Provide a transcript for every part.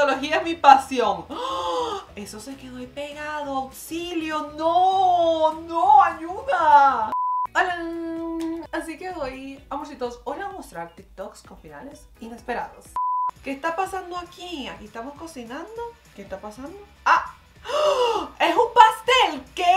es mi pasión. ¡Ah! Eso se quedó ahí pegado. Auxilio. No, no, ayuda. Hola. Así que hoy, amorcitos, hoy les voy a mostrar TikToks con finales inesperados. ¿Qué está pasando aquí? Aquí estamos cocinando. ¿Qué está pasando? ¡Ah! ¡Ah! ¡Es un pastel! ¿Qué?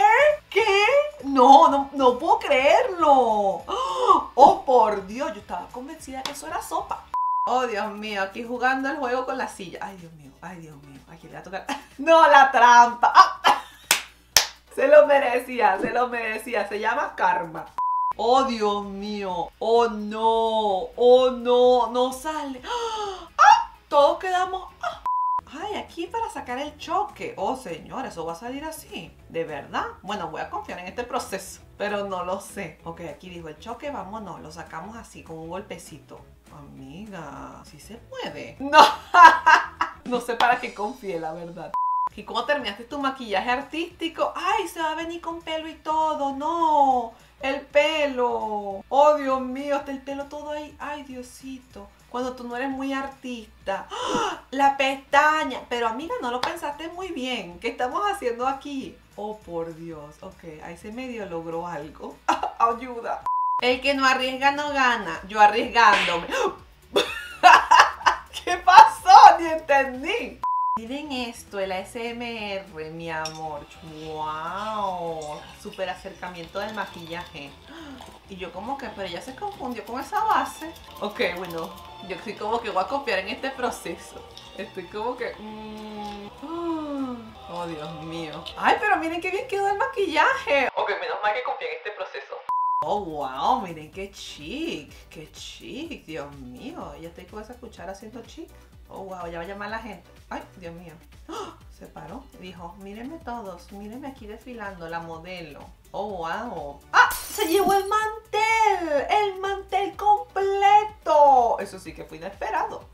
¿Qué? No, no, no puedo creerlo. ¡Ah! ¡Oh, por Dios! Yo estaba convencida que eso era sopa. Oh, Dios mío, aquí jugando el juego con la silla. Ay, Dios mío, ay, Dios mío. Aquí le va a tocar. ¡No, la trampa! ¡Ah! Se lo merecía, se lo merecía. Se llama karma. Oh, Dios mío. Oh, no. Oh, no. No sale. ¡Ah! Todos quedamos. ¡Ah! Ay, aquí para sacar el choque. Oh, señor, eso va a salir así. ¿De verdad? Bueno, voy a confiar en este proceso. Pero no lo sé. Ok, aquí dijo el choque, vámonos. Lo sacamos así, con un golpecito. Amiga, ¿sí se puede? No. no sé para qué confíe, la verdad. ¿Y cómo terminaste tu maquillaje artístico? ¡Ay, se va a venir con pelo y todo! ¡No! ¡El pelo! ¡Oh, Dios mío! Está el pelo todo ahí. ¡Ay, Diosito! Cuando tú no eres muy artista. La pestaña. Pero amiga, no lo pensaste muy bien. ¿Qué estamos haciendo aquí? Oh, por Dios. Ok, ahí se medio logró algo. Ayuda. El que no arriesga no gana. Yo arriesgándome. ¿Qué pasó? Ni entendí. Miren esto, el ASMR, mi amor. ¡Wow! Super acercamiento del maquillaje. Y yo como que, pero ella se confundió con esa base. Ok, bueno, yo estoy como que voy a copiar en este proceso. Estoy como que... mmm, oh, Dios mío. Ay, pero miren qué bien quedó el maquillaje. Ok, menos mal que copié en este proceso. Oh, wow, miren qué chic, qué chic, Dios mío. Ya estoy con esa cuchara haciendo chic. Oh, wow, ya va a llamar la gente. Ay, Dios mío. ¡Ah! Se paró. Dijo, mírenme todos, mírenme aquí desfilando, la modelo. Oh, wow. ¡Ah! Se llevó el mantel, el mantel completo. Eso sí que fue inesperado.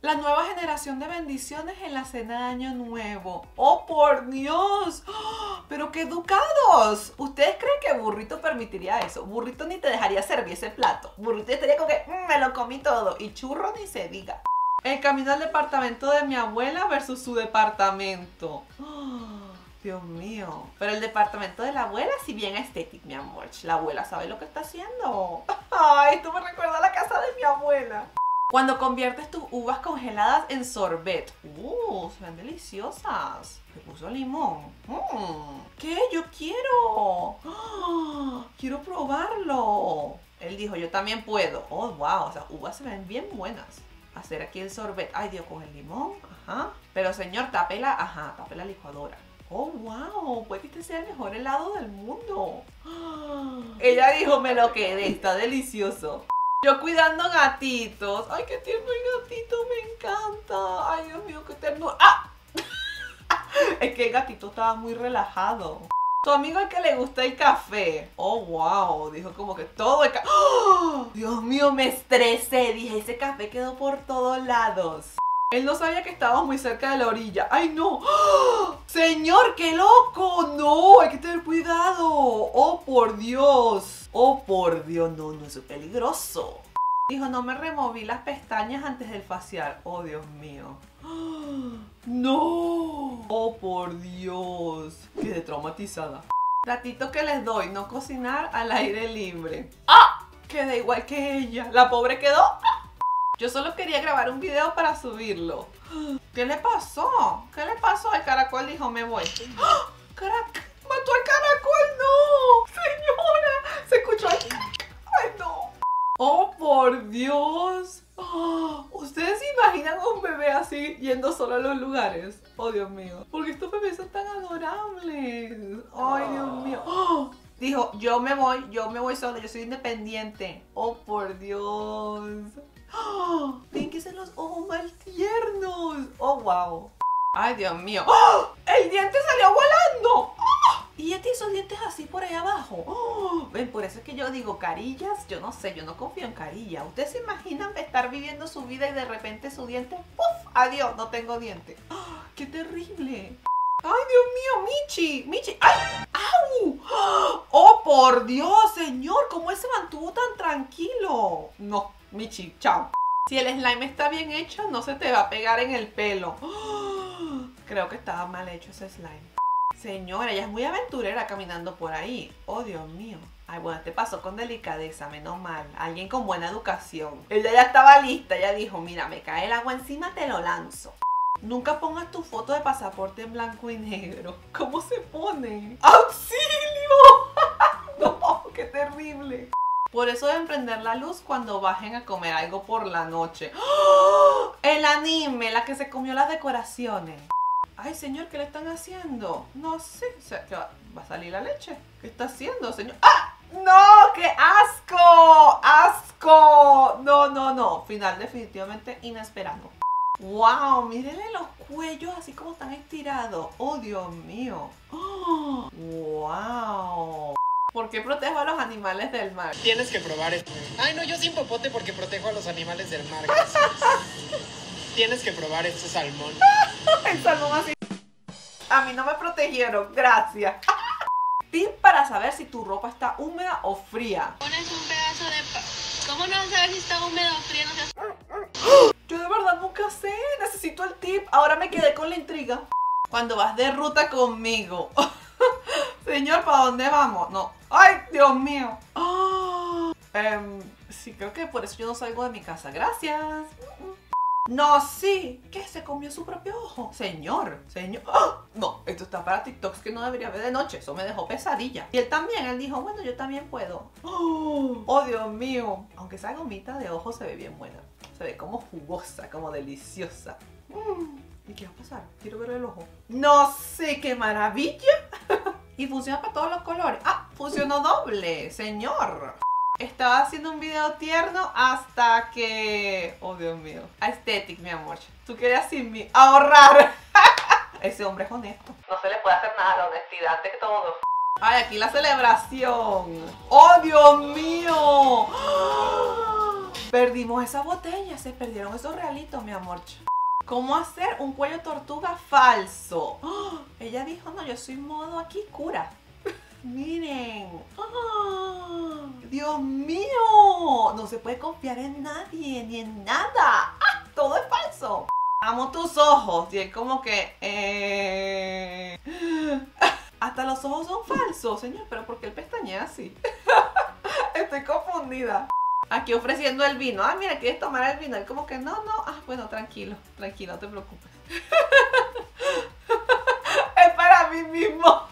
La nueva generación de bendiciones en la cena de Año Nuevo. ¡Oh, por Dios! ¡Ah! ¡Pero qué educados! ¿Ustedes creen que Burrito permitiría eso? Burrito ni te dejaría servir ese plato. Burrito estaría como que, "Mm, me lo comí todo. Y churro ni se diga. El camino al departamento de mi abuela versus su departamento. ¡Ah! Dios mío. Pero el departamento de la abuela sí bien estético, mi amor. La abuela sabe lo que está haciendo. Ay, esto me recuerda a la casa de mi abuela. Cuando conviertes tus uvas congeladas en sorbet. Uh, se ven deliciosas. Le puso limón. Mm, ¿Qué? Yo quiero. ¡Ah! Quiero probarlo. Él dijo, yo también puedo. Oh, wow. O sea, uvas se ven bien buenas. Hacer aquí el sorbet. Ay, Dios, con el limón. Ajá. Pero señor, tapela. Ajá, tape la licuadora. Oh, wow. Puede que este sea el mejor helado del mundo. ¡Ah! Ella dijo, me lo quedé. Está delicioso. Yo cuidando gatitos. Ay, qué tierno el gatito, me encanta. Ay, Dios mío, qué ternura. ¡Ah! es que el gatito estaba muy relajado. Tu amigo el que le gusta el café. Oh, wow. Dijo como que todo el café. Dios mío, me estresé. Dije, ese café quedó por todos lados. Él no sabía que estábamos muy cerca de la orilla. ¡Ay, no! ¡Ah! ¡Señor, qué loco! ¡No! Hay que tener cuidado. ¡Oh, por Dios! ¡Oh, por Dios! No, no, es peligroso. Dijo, no me removí las pestañas antes del facial. ¡Oh, Dios mío! ¡No! ¡Oh, por Dios! Quedé traumatizada. Ratito que les doy, no cocinar al aire libre. ¡Ah! Quedé igual que ella. La pobre quedó... Yo solo quería grabar un video para subirlo. ¿Qué le pasó? ¿Qué le pasó? El caracol dijo, me voy. ¡Ah! ¡Carac! ¡Mató al caracol! ¡No! ¡Señora! Se escuchó el crac. ¡Ay, no! ¡Oh, por Dios! ¿Ustedes se imaginan a un bebé así yendo solo a los lugares? ¡Oh, Dios mío! Porque estos bebés son tan adorables. ¡Ay, Dios mío! ¡Ah! Dijo, yo me voy, yo me voy sola, yo soy independiente. ¡Oh, por Dios! Ven que son los ojos más tiernos. Oh, wow. Ay, Dios mío. ¡Ah! El diente salió volando. Y ya tiene esos dientes así por ahí abajo. ¡Ah! Ven, por eso es que yo digo carillas. Yo no sé, yo no confío en carillas. ¿Ustedes se imaginan estar viviendo su vida y de repente su diente? ¡Puf! Adiós, no tengo diente. ¡Ah! ¡Qué terrible! ¡Ay, Dios mío! ¡Michi! ¡Michi! ¡Ay! ¡Au! ¡Oh, por Dios, señor! ¿Cómo él se mantuvo tan tranquilo? No, Michi, chao. Si el slime está bien hecho, no se te va a pegar en el pelo. ¡Oh! Creo que estaba mal hecho ese slime. Señora, ella es muy aventurera caminando por ahí. Oh, Dios mío. Ay, bueno, te pasó con delicadeza, menos mal. Alguien con buena educación. Ella ya estaba lista, ella dijo, mira, me cae el agua encima, te lo lanzo. Nunca pongas tu foto de pasaporte en blanco y negro. ¿Cómo se pone? ¡Auxilio! no, qué terrible. Por eso deben prender la luz cuando bajen a comer algo por la noche. ¡Oh! El anime, la que se comió las decoraciones. Ay, señor, ¿qué le están haciendo? No sé, va, a salir la leche. ¿Qué está haciendo, señor? ¡Ah! ¡No! ¡Qué asco! ¡Asco! No, no, no. Final definitivamente inesperado. ¡Wow! Mírenle los cuellos así como están estirados. ¡Oh, Dios mío! ¡Oh! ¡Wow! ¿Por qué protejo a los animales del mar? Tienes que probar esto. Ay, no, yo sin popote porque protejo a los animales del mar. Tienes que probar este salmón. El salmón así. A mí no me protegieron, gracias. Tip para saber si tu ropa está húmeda o fría. Pones un pedazo de... ¿Cómo no sabes si está húmeda o fría? Yo de verdad nunca sé. Necesito el tip. Ahora me quedé con la intriga. Cuando vas de ruta conmigo. Señor, ¿para dónde vamos? No. ¡Ay, Dios mío! Em, sí, creo que por eso yo no salgo de mi casa. Gracias. No, sí, que se comió su propio ojo. Señor, señor. ¡Ah! No, esto está para TikToks que no debería ver de noche. Eso me dejó pesadilla. Y él también, él dijo, bueno, yo también puedo. ¡Oh, oh Dios mío! Aunque esa gomita de ojo se ve bien buena. Se ve como jugosa, como deliciosa. Mm, ¿Y qué va a pasar? Quiero ver el ojo. No sé, qué maravilla. y funciona para todos los colores. Ah, funcionó doble, señor. Estaba haciendo un video tierno hasta que... Oh, Dios mío. Aesthetic, mi amor. Tú querías sin mí ahorrar. Ese hombre es honesto. No se le puede hacer nada a la honestidad de todo. Ay, aquí la celebración. ¡Oh, Dios mío! Perdimos esa botella. Se perdieron esos realitos, mi amor. ¿Cómo hacer un cuello tortuga falso? Ella dijo, no, yo soy modo aquí cura. Miren. ¡Ah! Dios mío. No se puede confiar en nadie ni en nada. ¡Ah! Todo es falso. Amo tus ojos. Y es como que... Eh... Hasta los ojos son falsos, señor. Pero ¿por qué el pestañea así? Estoy confundida. Aquí ofreciendo el vino. Ah, mira, ¿quieres tomar el vino? Él como que no, no. Ah, bueno, tranquilo. Tranquilo, no te preocupes. es para mí mismo.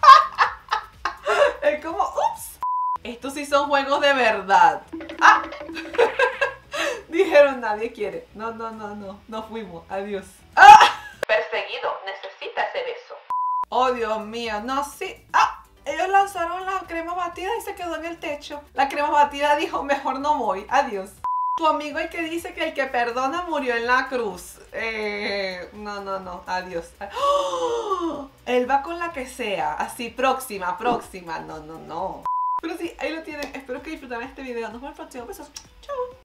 Es como, ups. Estos sí son juegos de verdad. ¡Ah! Dijeron, nadie quiere. No, no, no, no. No fuimos. Adiós. ¡Ah! Perseguido. Necesita ese beso. Oh, Dios mío. No, sí. ¡Ah! Ellos lanzaron la crema batida y se quedó en el techo. La crema batida dijo, mejor no voy. Adiós. Tu amigo el que dice que el que perdona murió en la cruz. Eh, no, no, no. Adiós. ¡Oh! Él va con la que sea. Así, próxima, próxima. No, no, no. Pero sí, ahí lo tienen. Espero que disfruten este video. Nos vemos en el próximo. Besos. Chao.